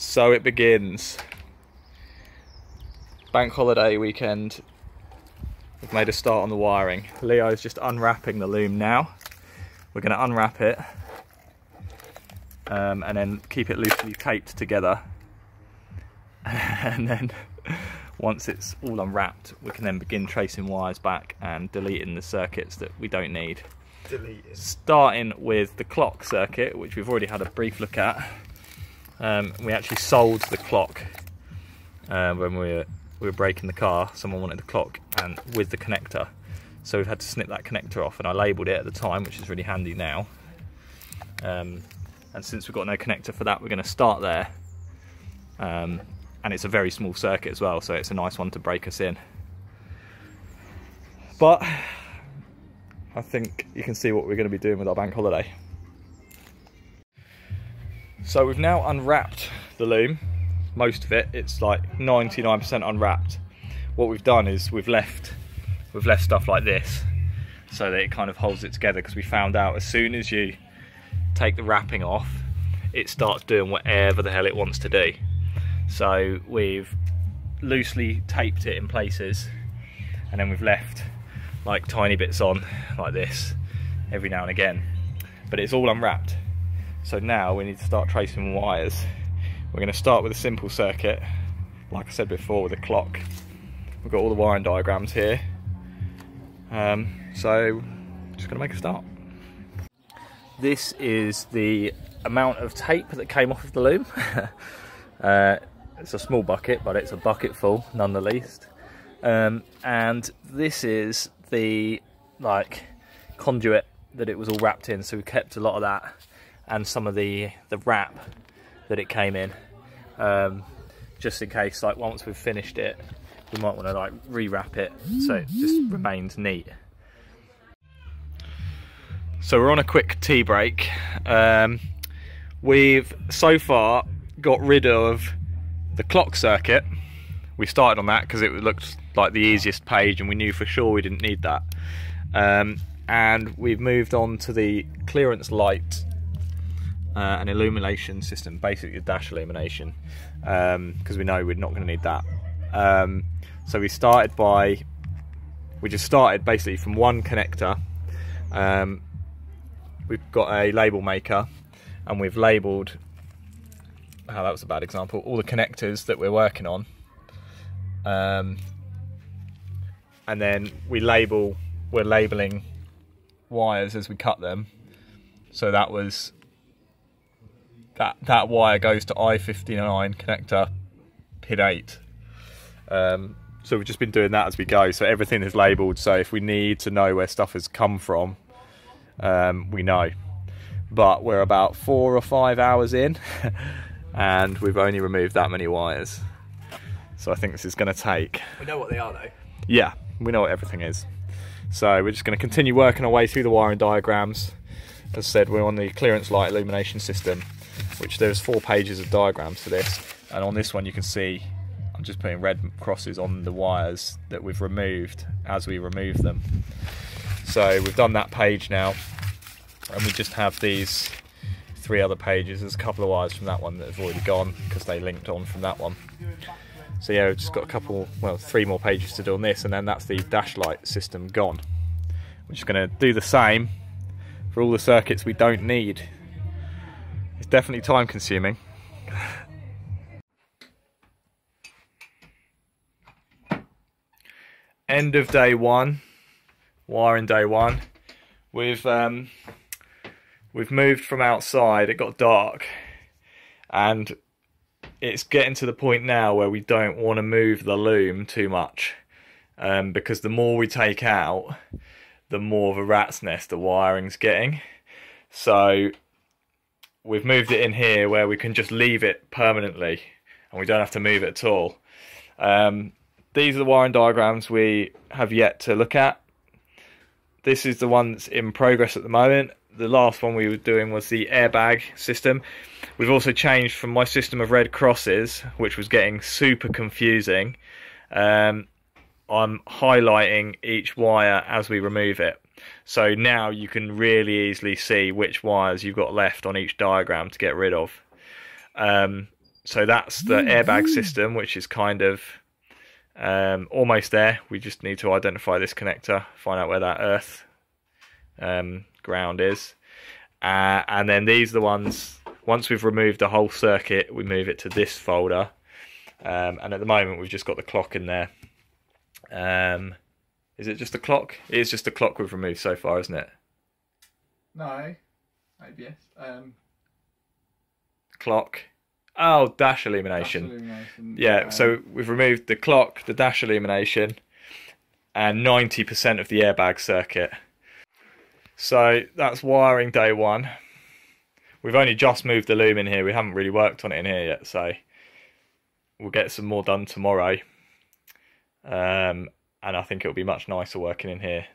So it begins. Bank holiday weekend. We've made a start on the wiring. Leo's just unwrapping the loom now. We're going to unwrap it um, and then keep it loosely taped together. and then once it's all unwrapped, we can then begin tracing wires back and deleting the circuits that we don't need. Deleted. Starting with the clock circuit, which we've already had a brief look at. Um, we actually sold the clock uh, when we were, we were breaking the car. Someone wanted the clock and with the connector. So we've had to snip that connector off and I labelled it at the time, which is really handy now. Um, and since we've got no connector for that, we're going to start there. Um, and it's a very small circuit as well, so it's a nice one to break us in. But I think you can see what we're going to be doing with our bank holiday. So we've now unwrapped the loom, most of it. It's like 99% unwrapped. What we've done is we've left we've left stuff like this so that it kind of holds it together because we found out as soon as you take the wrapping off, it starts doing whatever the hell it wants to do. So we've loosely taped it in places and then we've left like tiny bits on like this every now and again. But it's all unwrapped. So now we need to start tracing wires. We're going to start with a simple circuit, like I said before with a clock. We've got all the wiring diagrams here. Um, so just going to make a start. This is the amount of tape that came off of the loom. uh, it's a small bucket, but it's a bucket full none the least. Um, and this is the like conduit that it was all wrapped in, so we kept a lot of that and some of the the wrap that it came in, um, just in case. Like once we've finished it, we might want to like rewrap it so it just remains neat. So we're on a quick tea break. Um, we've so far got rid of the clock circuit. We started on that because it looked like the easiest page and we knew for sure we didn't need that. Um, and we've moved on to the clearance light uh, and illumination system, basically a dash illumination, because um, we know we're not going to need that. Um, so we started by, we just started basically from one connector. Um, we've got a label maker and we've labelled, oh, that was a bad example, all the connectors that we're working on. Um, and then we label, we're labeling wires as we cut them. So that was, that, that wire goes to I-59 connector pin 8. Um, so we've just been doing that as we go. So everything is labelled. So if we need to know where stuff has come from, um, we know. But we're about four or five hours in, and we've only removed that many wires. So I think this is going to take. We know what they are though. Yeah, we know what everything is. So we're just going to continue working our way through the wiring diagrams. As I said, we're on the clearance light illumination system, which there's four pages of diagrams for this. And on this one, you can see I'm just putting red crosses on the wires that we've removed as we remove them. So we've done that page now, and we just have these three other pages. There's a couple of wires from that one that have already gone because they linked on from that one. So yeah, we've just got a couple, well, three more pages to do on this, and then that's the dash light system gone. We're just going to do the same for all the circuits we don't need. It's definitely time consuming. End of day one, wiring day one. We've um, we've moved from outside. It got dark, and it's getting to the point now where we don't want to move the loom too much um, because the more we take out, the more of a rat's nest the wiring's getting. So we've moved it in here where we can just leave it permanently and we don't have to move it at all. Um, these are the wiring diagrams we have yet to look at. This is the one that's in progress at the moment. The last one we were doing was the airbag system. We've also changed from my system of red crosses, which was getting super confusing. Um, I'm highlighting each wire as we remove it. So now you can really easily see which wires you've got left on each diagram to get rid of. Um, so that's the airbag system, which is kind of um, almost there. We just need to identify this connector, find out where that earth um, ground is. Uh, and then these are the ones, once we've removed the whole circuit, we move it to this folder. Um, and at the moment, we've just got the clock in there. Um, is it just the clock? It is just the clock we've removed so far, isn't it? No, ABS. Um, Clock. Oh, dash illumination. dash illumination, Yeah, um, so we've removed the clock, the dash illumination, and 90% of the airbag circuit. So that's wiring day one. We've only just moved the loom in here. We haven't really worked on it in here yet, so we'll get some more done tomorrow. Um, and I think it'll be much nicer working in here